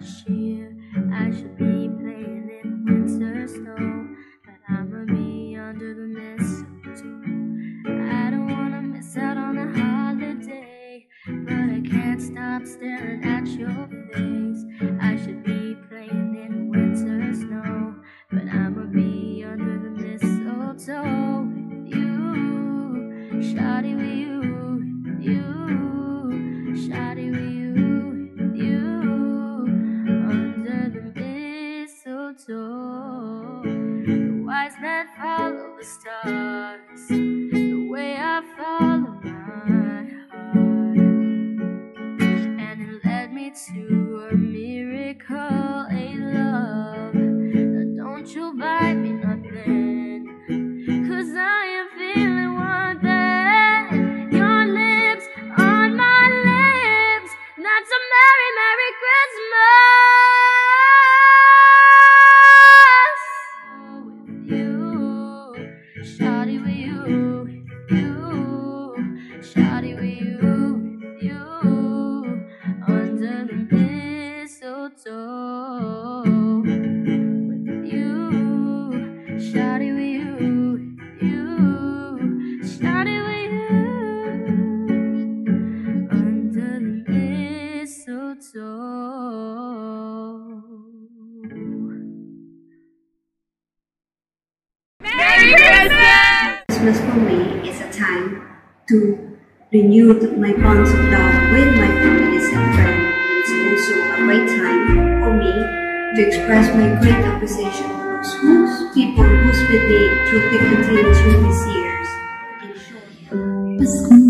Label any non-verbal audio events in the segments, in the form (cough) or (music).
she the stars the way I follow. Renewed my bonds of love with my families and friends. It's also a great time for me to express my great appreciation to those people who stood me through and thin through these years. Pasko na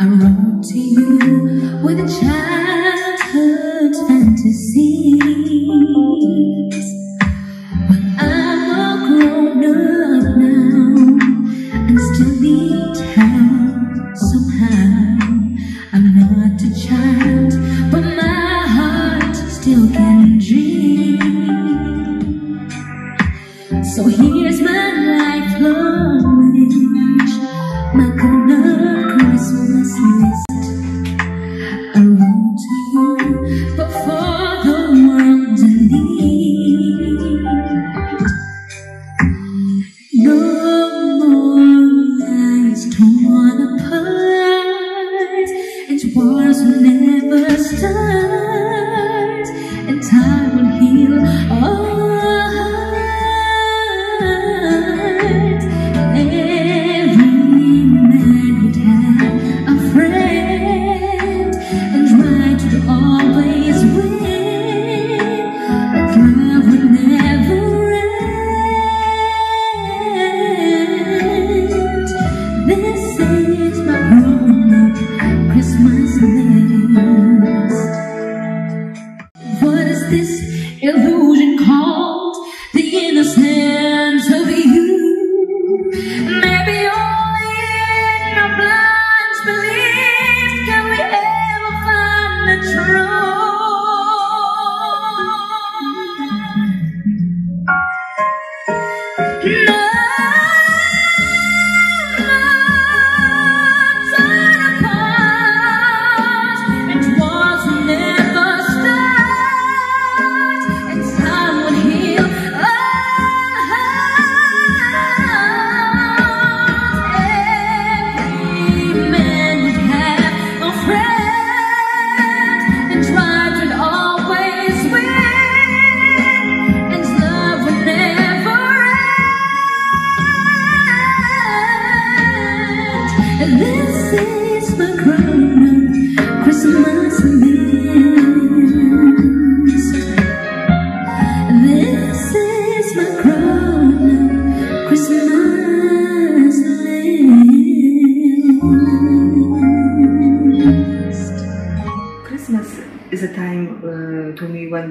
I wrote to you with a child.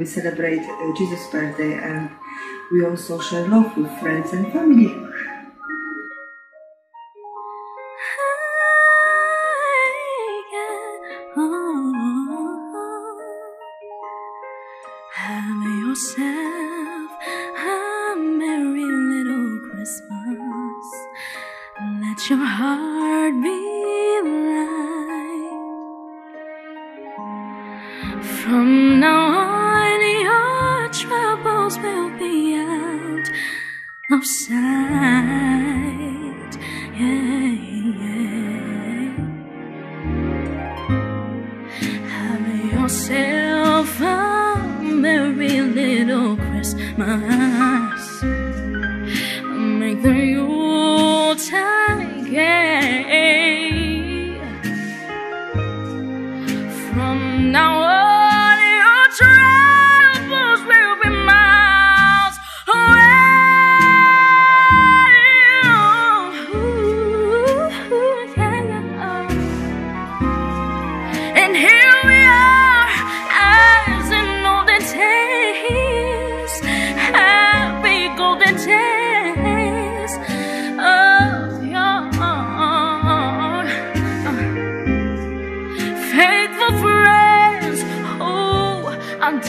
celebrate uh, Jesus' birthday and we also share love with friends and family. your heart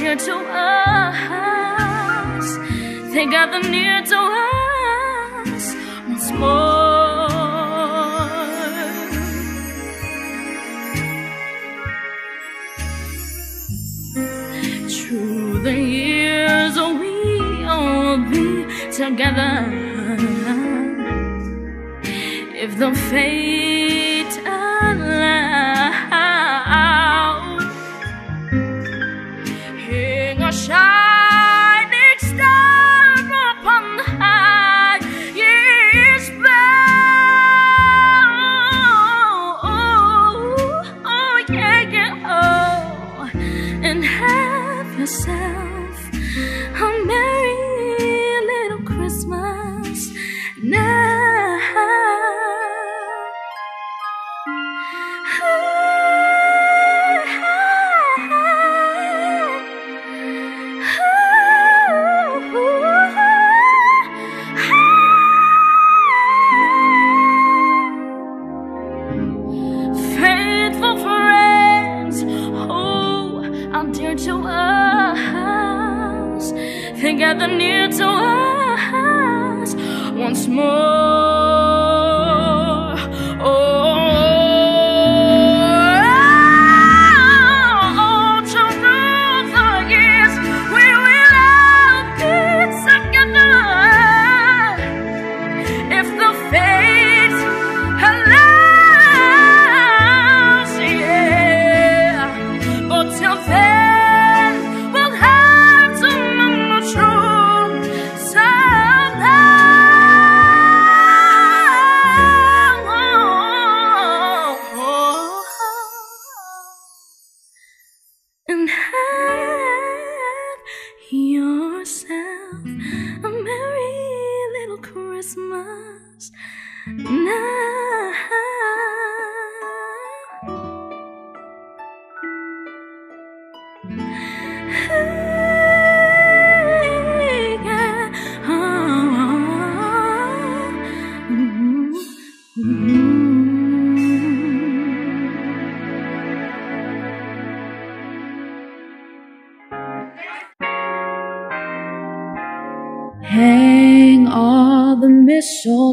near to us. They gather near to us once more. Through the years, oh, we'll be together. If the fate achar.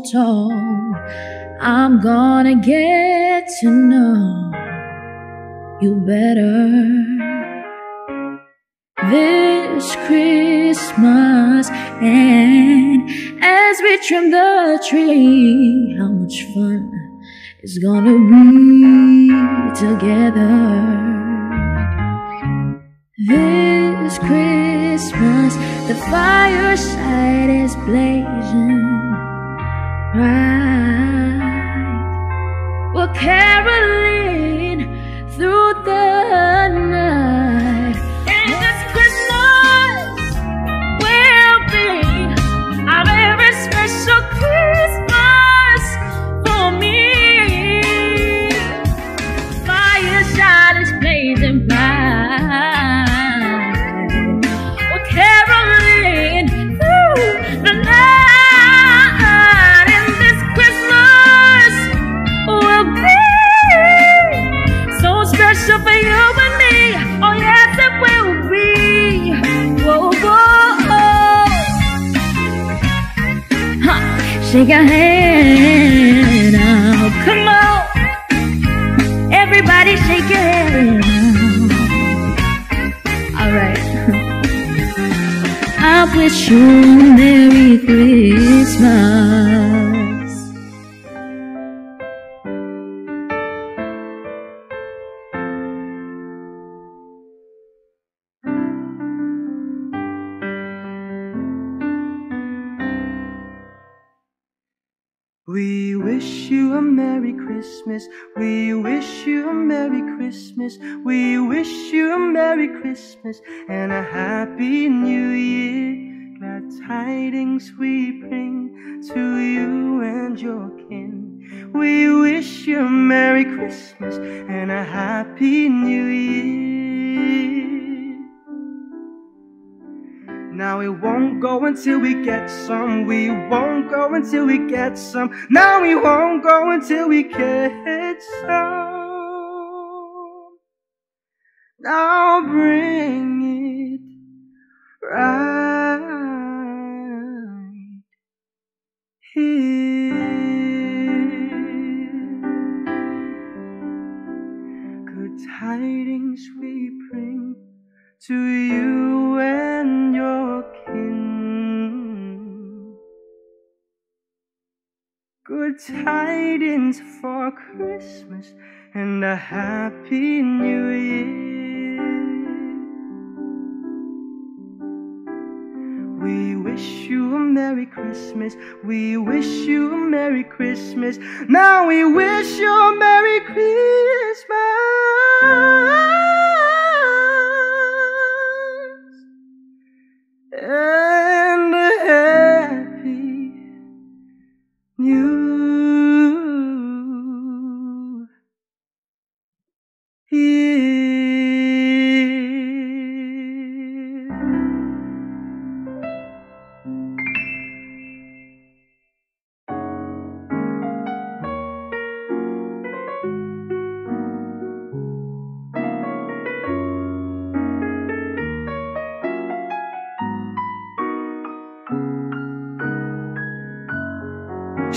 Mistletoe. I'm gonna get to know you better this Christmas. And as we trim the tree, how much fun it's gonna be together. This Christmas, the fireside is blazing We're caroling Shake a hand now, come on. Everybody shake your head now. Alright. (laughs) I wish you a Merry Christmas. We wish you a Merry Christmas. We wish you a Merry Christmas. We wish you a Merry Christmas and a Happy New Year. Glad tidings we bring to you and your kin. We wish you a Merry Christmas and a Happy New Year. Now we won't go until we get some. We won't go until we get some. Now we won't go until we get some. Now bring for Christmas and a happy new year. We wish you a Merry Christmas. We wish you a Merry Christmas. Now we wish you a Merry Christmas.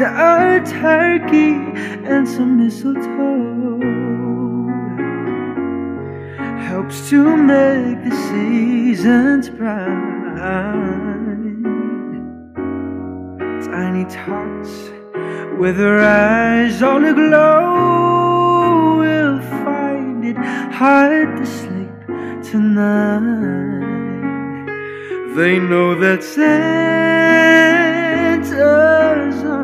a turkey and some mistletoe helps to make the seasons bright. Tiny tots with their eyes on aglow will find it hard to sleep tonight. They know that Santa's on.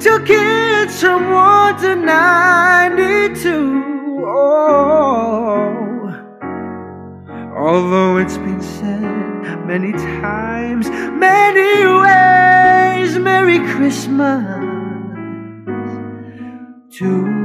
to kids from 1 to 92. Oh, although it's been said many times, many ways, Merry Christmas to